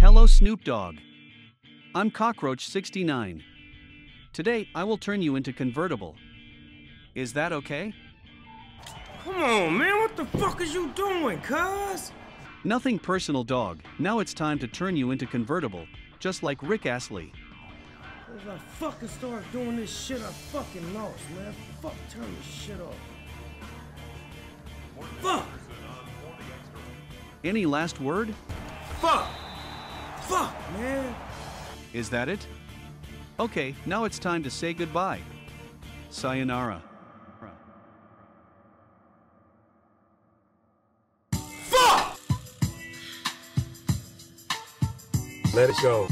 Hello, Snoop Dogg. I'm Cockroach69. Today, I will turn you into convertible. Is that okay? Come on, man. What the fuck is you doing, cuz? Nothing personal, dog. Now it's time to turn you into convertible, just like Rick Astley. If I fucking start doing this shit, I fucking lost, man. Fuck, turn this shit off. Fuck! Any last word? Fuck! Fuck, man! Is that it? Okay, now it's time to say goodbye. Sayonara. Fuck! Let it go.